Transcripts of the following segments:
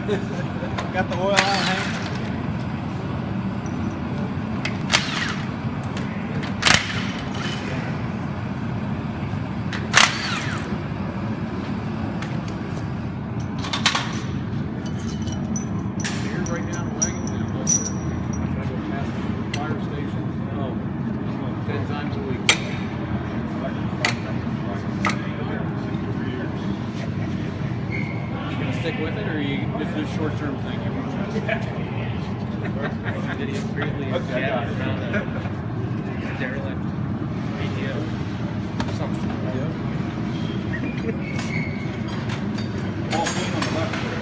Got the oil out, Hank? You're right down Wagon Wheel. That's where I go past the fire station. Oh, ten times a week. You gonna stick with it, or you just do a short-term thing? You want to Did he briefly yeah, around a derelict ATO? Something. All clean on the left there.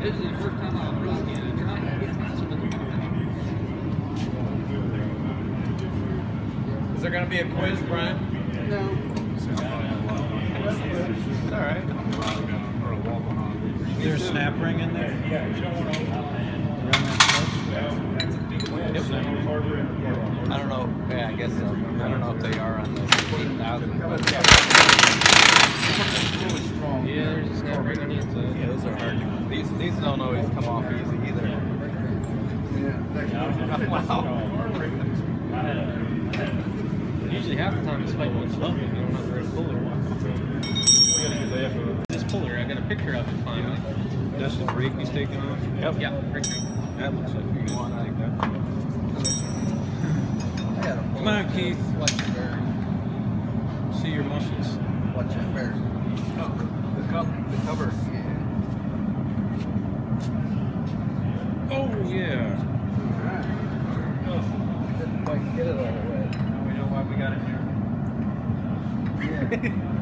This is the first time I've run in a truck. Is there gonna be a quiz, Brian? It's all right. Is there a snap ring in there? Yeah, you don't want to. I don't know. Yeah, I guess so. I don't know if they are on the 8,000. Yeah, there's a snap ring on the inside. Yeah, those are hard. These these don't always come off easy either. wow. Usually half the time it's fighting with love if you don't have the right puller. This puller, I got a picture of it finally. That's the brake he's taking off? Yep. Yeah, picture. That looks like you want like that. Come on, Keith. Watch your bearing. See your muscles. Watch your bearing. The cup, the cover. Oh, yeah. Didn't quite get it all the way. We know why we got it here. Yeah.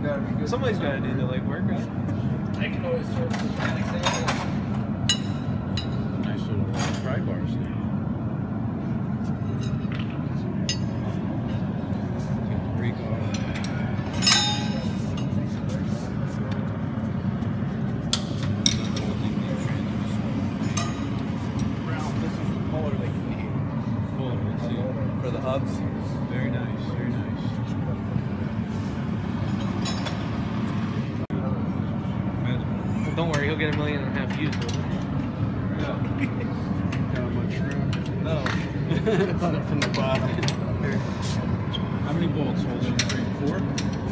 Gotta be good. Somebody's got to do the legwork, right? I can always throw some. Nice little pry bars there. Get the brake off. This is the puller they need Puller, let's see. for the hubs. Very nice, very nice. Imagine- Well, don't worry, he'll get a million and a half views. with it. Got much room. No. Cut from the bottom. How many bolts hold it? Three, four?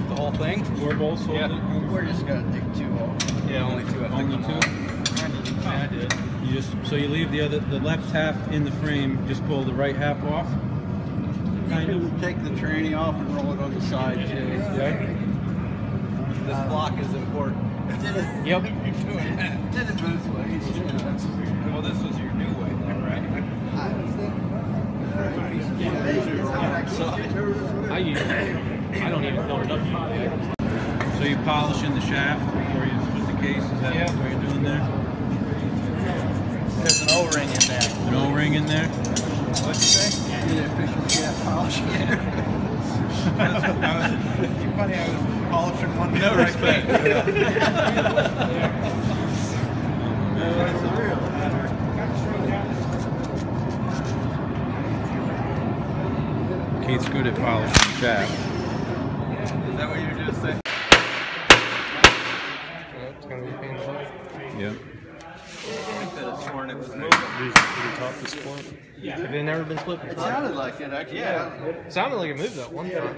The whole thing? Four bolts hold Yeah. it? We're just gonna take two off. Yeah, only two. I Only I'm two? on. I did. You just so you leave the other the left half in the frame, just pull the right half off. Kind You of. can take the tranny off and roll it on the side too. Yeah. This block is important. Did it? Yep. Did it both ways. Well, this was your new way, though, right? I understand. I use I don't even fill it up. So you polishing the shaft before you put the case? Is that Yeah. what you're doing there? There's an O-ring in there. An O-ring in there? What'd you say? Yeah, official shaft polish. funny, I was polishing one. No respect. Keith's good at polishing shaft. Is that what you were just saying? It's gonna be a pain in the butt. Yep. I could have sworn it was moving. Have they never been split It sounded like it, actually. Yeah. It sounded like it moved that one time.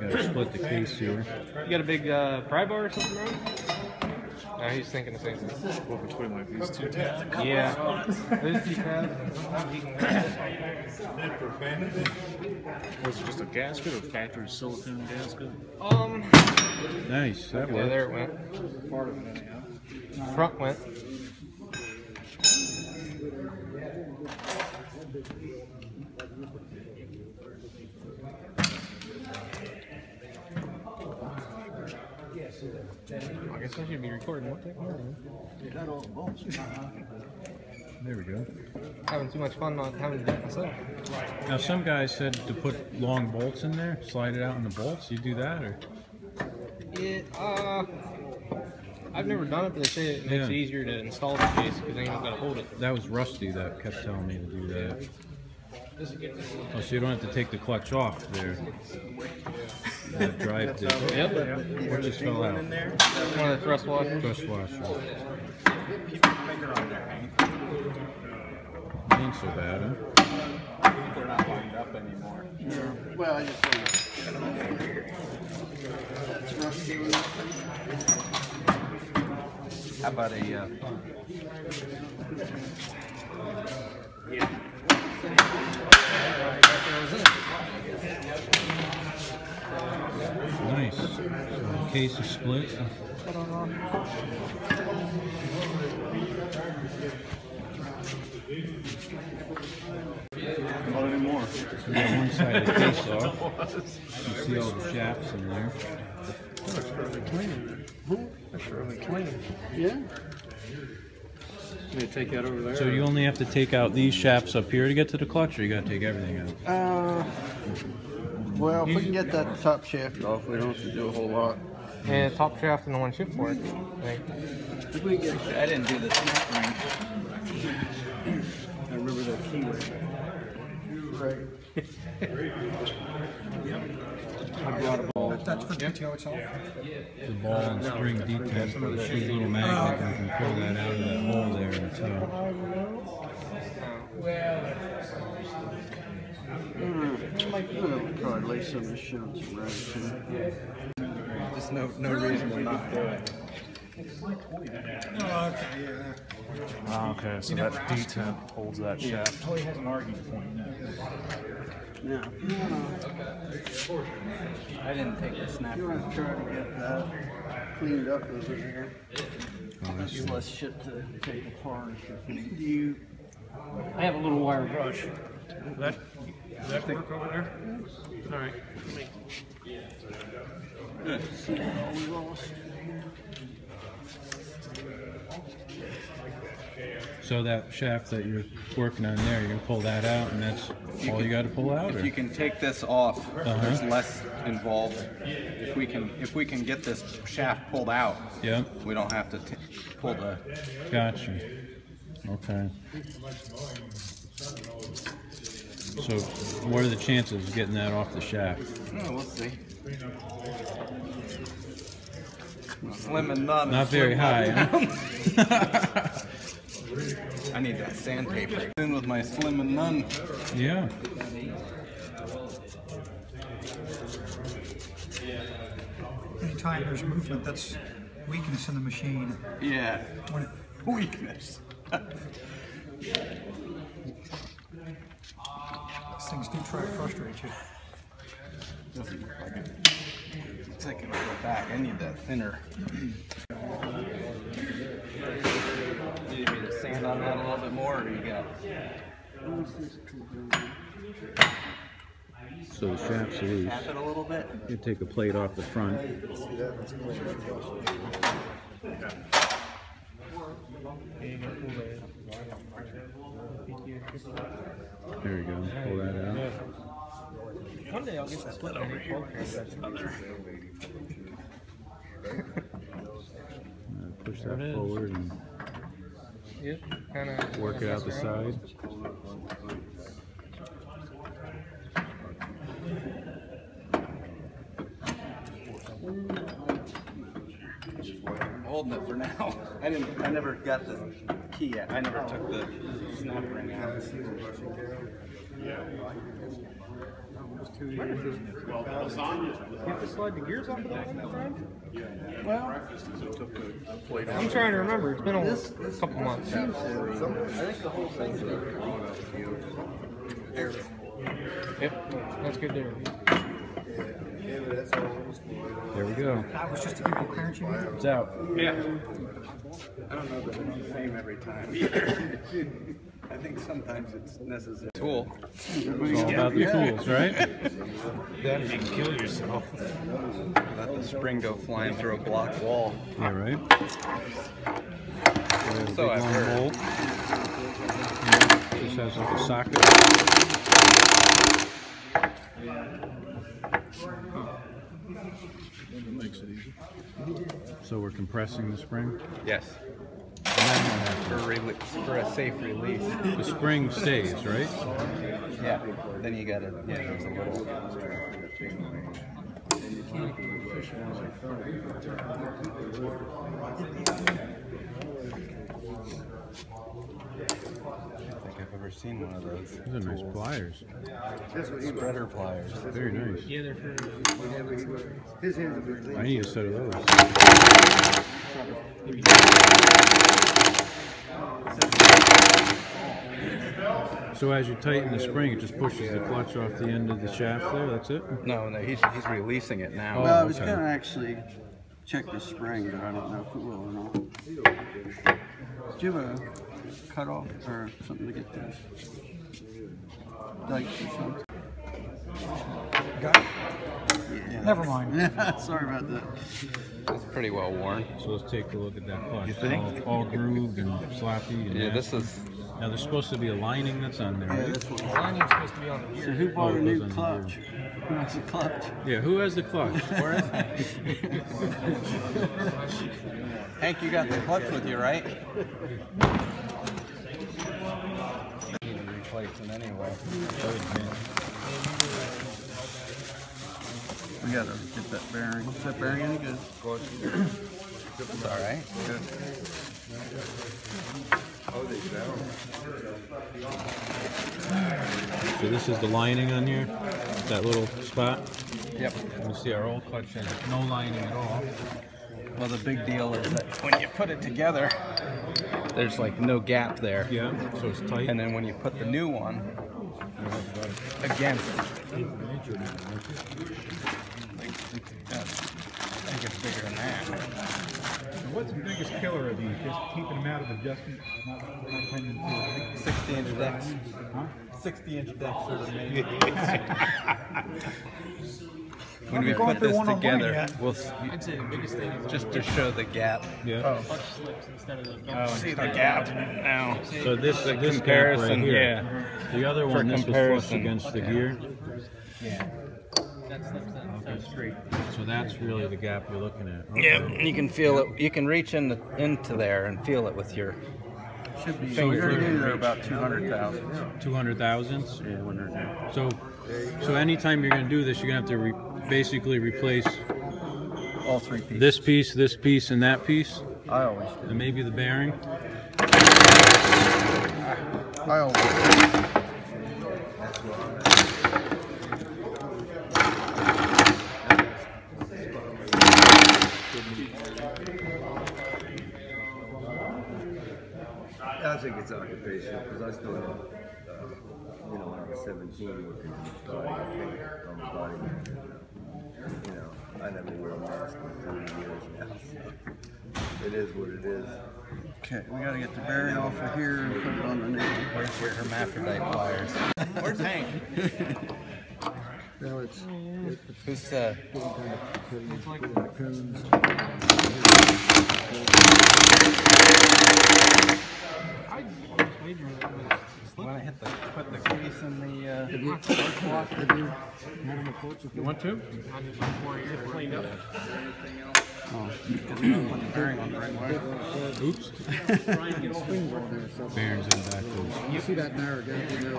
Gotta split the case here. You got a big uh, pry bar or something, bro? No, he's thinking the same thing. What between like these two tabs? Yeah. Those two tabs. he can grab it. Was it just a gasket or factory silicone gasket? Um, Nice, that yeah, worked. there it went. Part of it, anyhow. Front went. I guess I should be recording. What the heck? Got all the bolts. There we go. Having too much fun not having to do it myself. Now, some guys said to put long bolts in there, slide it out in the bolts. You do that, or It, uh, I've never done it, but they say it makes it easier to install the case because then you don't gotta hold it. that was Rusty that kept telling me to do that. Oh, so you don't have to take the clutch off there. That drive disc. Yep. What just fell out? One of the thrust washers. Thrust washer. Keep your finger on there, Hank. Ain't so bad, huh? They're not lined up anymore. Well, I just uh, want to. That's rusty. How about a, uh, Nice. So, case is split. Not anymore. So we got one side of the case off. You see all the shafts in there. That's fairly clean. That's fairly clean. Yeah. They take that over there. So you only have to take out these shafts up here to get to the clutch, or you gotta take everything out? Uh, well, if we can get that top shaft off, we don't have to do a whole lot. And top shaft and the one shift fork. Like, If I didn't do the snap ring. I remember that key ring. Right. I brought a ball. That's for detail itself. The ball and spring detent for the shoot little magnet. Oh, you can pull that out of that hole there in the tail. I'm gonna probably lay some of this shit on too. Just no, no reason to not do it. Ah, okay, so that detent holds that shaft. Totally has an argument point. Yeah. Now, I didn't take the snap if you ring. wanna try to get that cleaned up over here, there's less shit to take apart. Do you, I have a little wire brush. That, that work over there? All right. see all we lost? So that shaft that you're working on there, you can pull that out, and that's all you gotta pull out, If or? you can take this off, Uh-huh. there's less involved. If we can, if we can get this shaft pulled out, Yep, we don't have to t- pull the, gotcha. Okay. So what are the chances of getting that off the shaft? oh, we'll see. Slim and none. Not very high, huh? I need that sandpaper. In with my slim and none. Yeah. Anytime there's movement, that's weakness in the machine. Yeah. When it, Weakness. these things do try to frustrate you. Doesn't look like it. Looks like it'll go back. I need that thinner. Need me to sand on that a little bit more, or you got? So the shaft's loose. Tap it a little bit. You take a plate off the front. There you go. Pull that out. One day I'll get that split over here. Uh, Push that forward and Yep, kind of. work it out the side. I'm holding it for now. I didn't. I never got the key yet. I never took the snap ring out. You have to slide the gears off of that thing, Well, I'm trying to remember. It's been a couple months. I think the whole thing's Yep, that's good there. There we go. That was just to give you the clearance you needed. It's out. Yeah. I don't know that it's the same every time. I think sometimes it's necessary. Tool. It's all about the tools, right? Then you can kill yourself. Let the spring go flying through a block wall. Yeah, right. So, So I've big long heard. bolt. Just has like a socket. So we're compressing the spring. Yes. And then we'll have for for a safe release. The spring stays, right? Yeah. Then you gotta. Yeah. There's a little. I don't think I've ever seen one of those. Those are nice pliers. Spreader pliers. Very nice. Yeah, they're for. His hands are big. I need a set of those. So as you tighten the spring, it just pushes the clutch off the end of the shaft there. That's it. No, no, he's he's releasing it now. Oh, well, I was okay. gonna actually check the spring, but I don't know if it will or not. Do you have a cutoff or something to get this? Dikes or something? Got it? Yeah. Never mind. Sorry about that. It's pretty well worn. So let's take a look at that clutch. You think? All, all grooved and sloppy. And Yeah, nasty. this is. Now there's supposed to be a lining that's on there, Yeah, right? that's what. Lining's supposed to be on the So who bought Oh, a new the clutch? Who has the clutch? Yeah, who has the clutch? Where is it? Hank, you got the clutch with you, right? Replacing anyway. We gotta get that bearing. Is that bearing any good? It's all right. Good. So this is the lining on here, that little spot. Yep. You see our old clutch has no lining at all. Well, the big deal is that when you put it together, there's like no gap there. Yeah, so it's tight. And then when you put the new one against it, I think it's bigger than that. What's the biggest killer of these? Just keeping them out of adjustment, not, not 60 inch decks. Huh? 60 inch decks are the main. when we put this one together, yet. we'll s- I'd say the biggest thing is just to show the gap. Yeah. clutch slips instead of the. Oh, see the gap now. So this The this comparison, gap right here. yeah. The other For one, this was flush comparison. against the gear. That slips in. So straight. So that's really the gap you're looking at. Yep, you can feel it. You can reach in the, into there and feel it with your. Should be. Finger Finger flipping. they're about two hundred thousand. Two hundred thousandths. Yeah, when they're there. So, so anytime you're gonna do this, you're gonna have to re- basically replace All three pieces. this piece, this piece, and that piece, I always do. and maybe the bearing. I always. I think it's occupational because I still have, uh, you know, when I was 17 working on the body, on the body. You know, I never wear a mask in 30 years now. So it is what it is. Okay, we gotta get the bearing off of here and put it on the new. one. Where's your hermaphrodite pliers? Where's Hank? No, it's. Who's uh? You want to hit the put the case the. Uh, You want to? Oh, put the bearing on the right way. Oops. Bearings in the back. Those. You see that narrow down in there?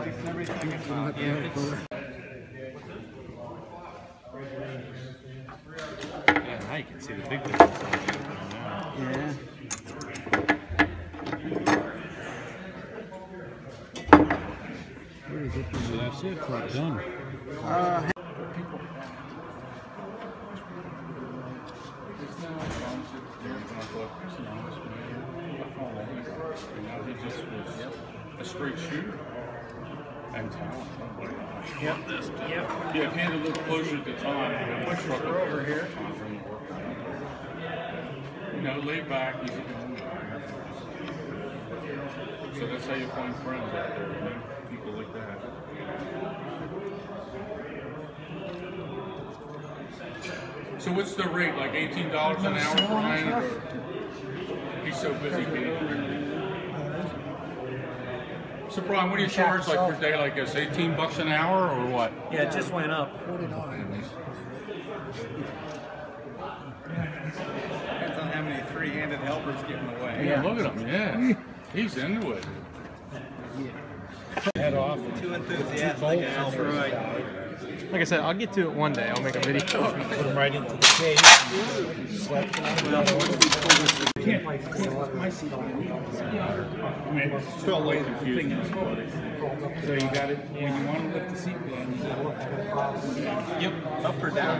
Yeah, now you can see the big difference. Yeah. That's it. Done. Uh, A straight shooter. And talent. Yep. Yep. Yeah, if he had a little closer at the time. Push her over here. You know, lay back, easy going. So that's how you find friends out there, you know, people like that. So what's the rate? Like eighteen dollars an hour, Brian? Or he's so busy being. So Brian, what do you charge like for a day like this? Eighteen bucks an hour or what? Yeah, it just went up. Depends on how many three-handed helpers get in the way. Yeah, look at them. Yeah. He's into it. Head off. Too enthusiastic. That's right. Like I said, I'll get to it one day. I'll make a video. Put them right into the cage. Slept I mean, it's still way confusing. So you got it, when you want to lift the seat you gotta Yep. Up or down.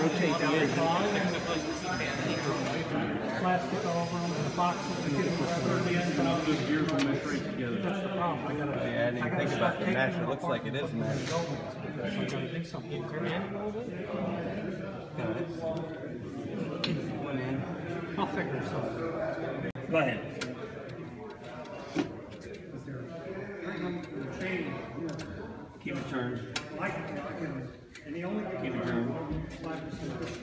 rotate down the Plastic all over them, the boxes, and get whatever the end of That's the problem. I gotta. Yeah, I didn't even think about the mesh. It looks like it is mesh. I gotta do something. Turn in a little bit. Went in. I'll figure something. Go ahead. Keep it turned. Keep it turned.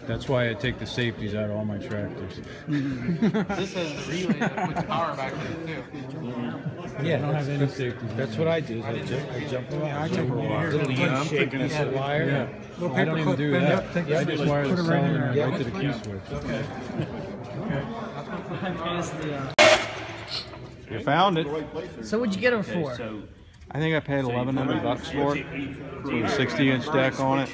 That's why I take the safeties out of all my tractors. This has the relay that puts power back in it too. Yeah, I don't have any safeties. That's what I do. Is I jump, I jump around. I jump around. Little I'm thinking it's a wire. Little I don't even do that. up, take I just wire it the right in cylinder there. right to the key switch. okay You found it. So what'd you get them for? I think I paid eleven hundred bucks for it. With a sixty inch deck on it.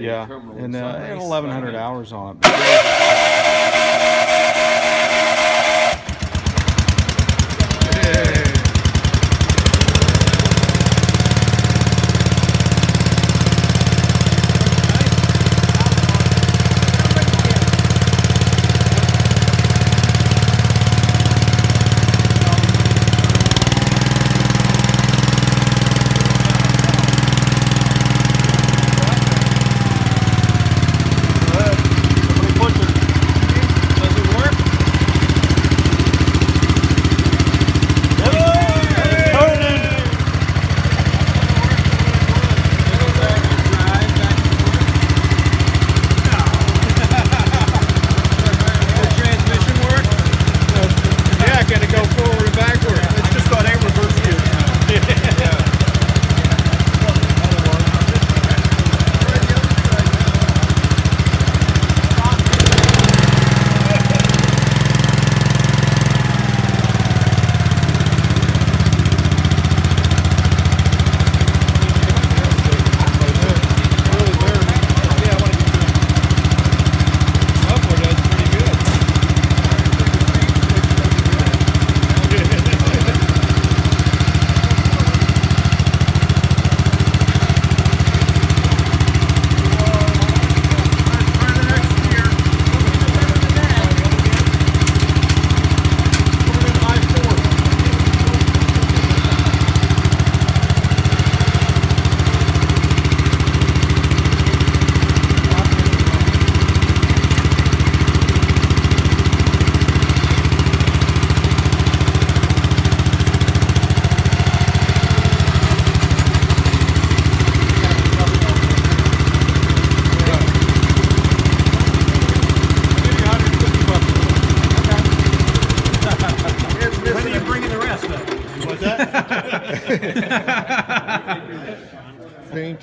Yeah, and uh, it had eleven hundred hours on it.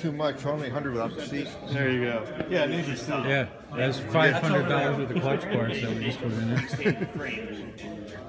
too much, only 100 without the seat. There you go. Yeah, it needs your seat. Yeah, that's five hundred dollars with the clutch parts so we just put in there.